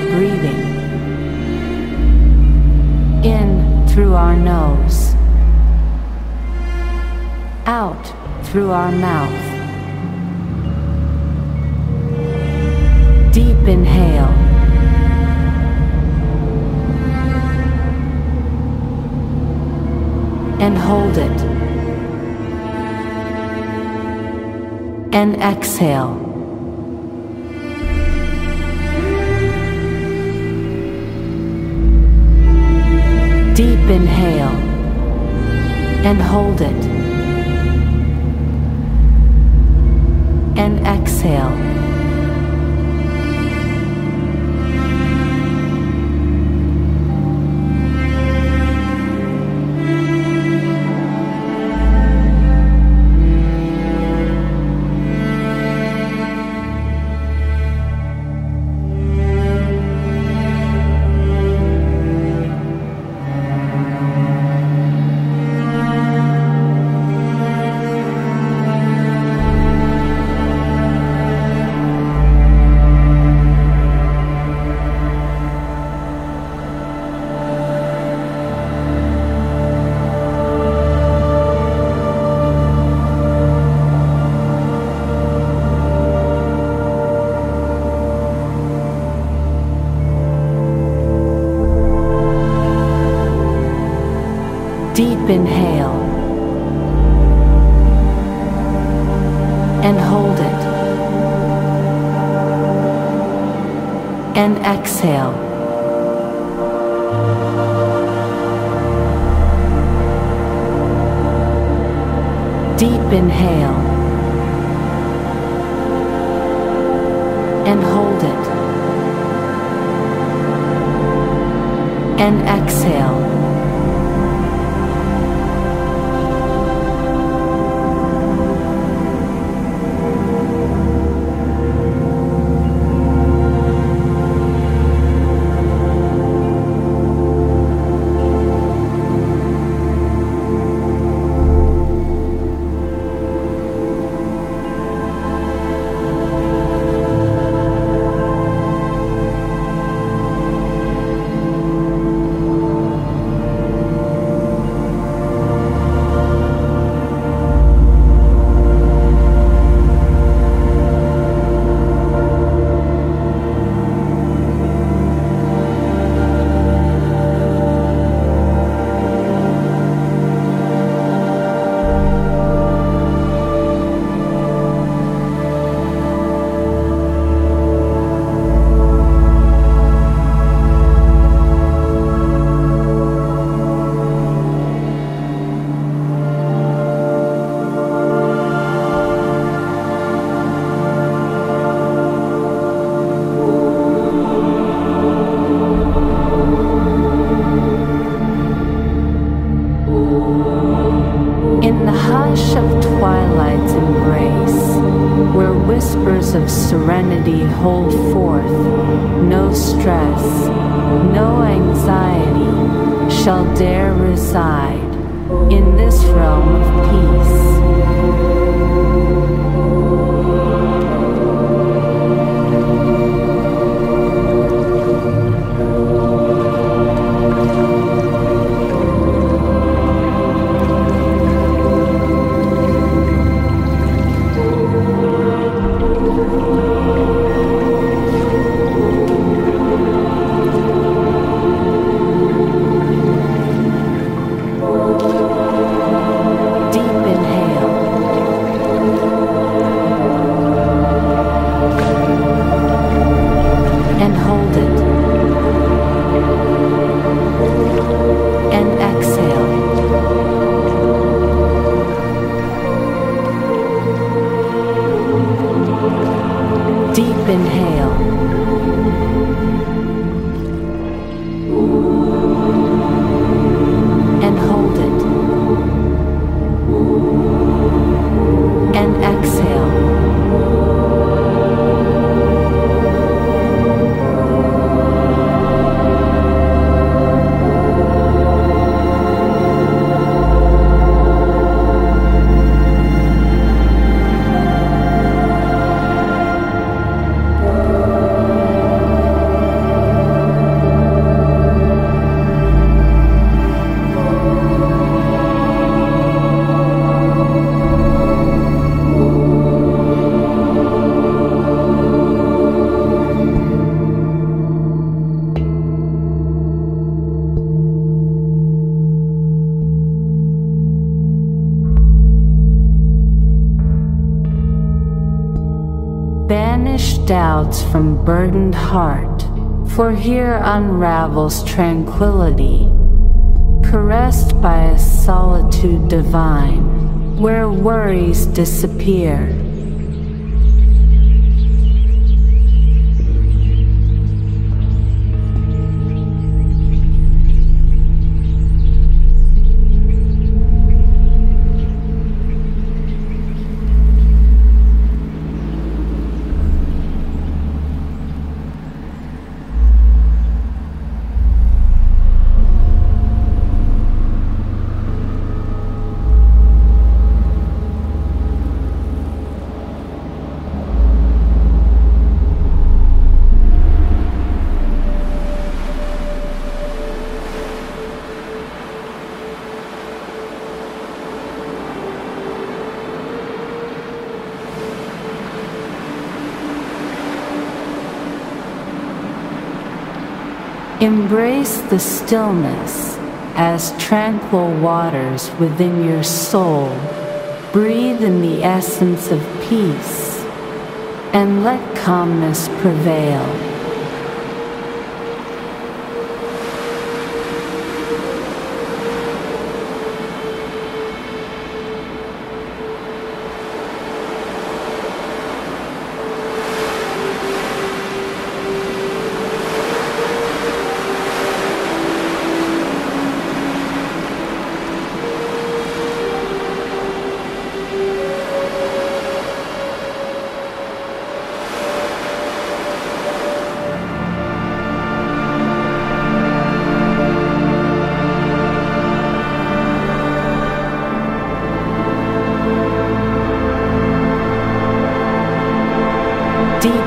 By breathing in through our nose, out through our mouth. Deep inhale. And hold it. And exhale. Deep inhale and hold it. And exhale. Exhale. Deep inhale and hold it. And exhale. Shall dare reside in this realm of peace. Doubts from burdened heart, for here unravels tranquility, caressed by a solitude divine, where worries disappear. Embrace the stillness as tranquil waters within your soul. Breathe in the essence of peace and let calmness prevail.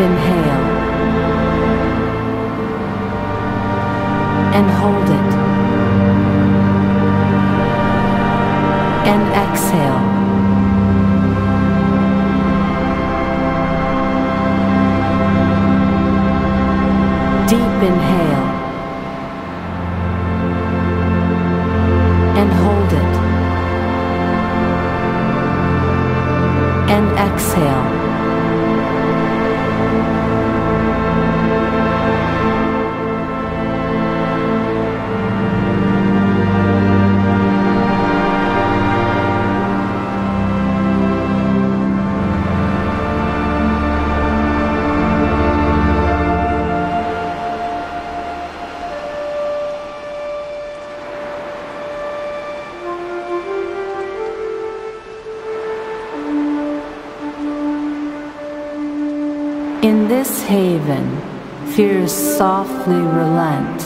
Inhale. And hold it. And exhale. Deep inhale. And hold it. And exhale. In this haven, fears softly relent,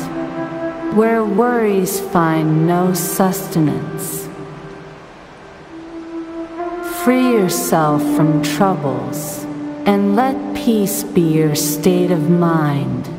where worries find no sustenance. Free yourself from troubles and let peace be your state of mind.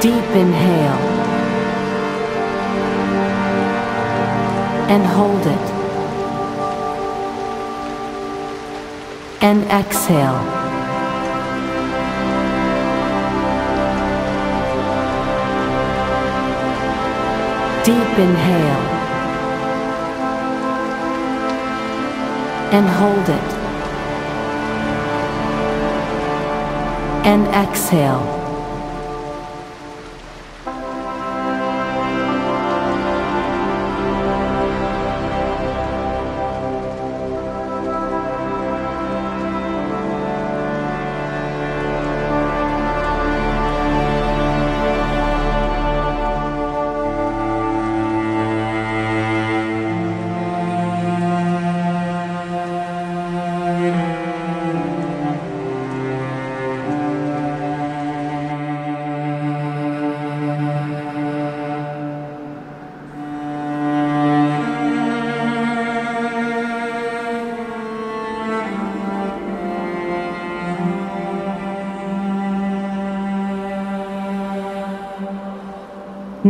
Deep inhale. And hold it. And exhale. Deep inhale. And hold it. And exhale.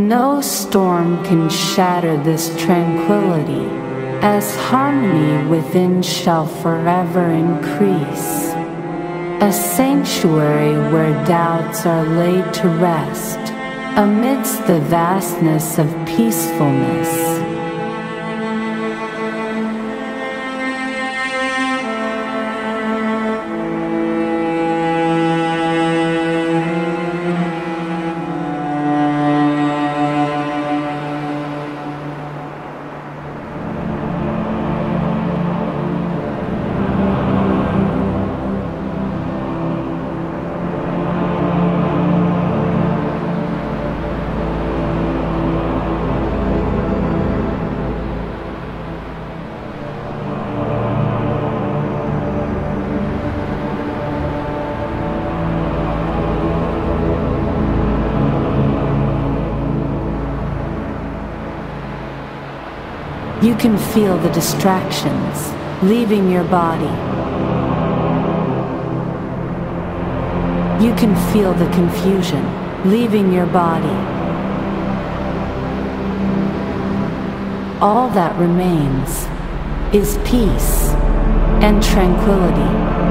No storm can shatter this tranquility, as harmony within shall forever increase. A sanctuary where doubts are laid to rest, amidst the vastness of peacefulness. You can feel the distractions leaving your body. You can feel the confusion leaving your body. All that remains is peace and tranquility.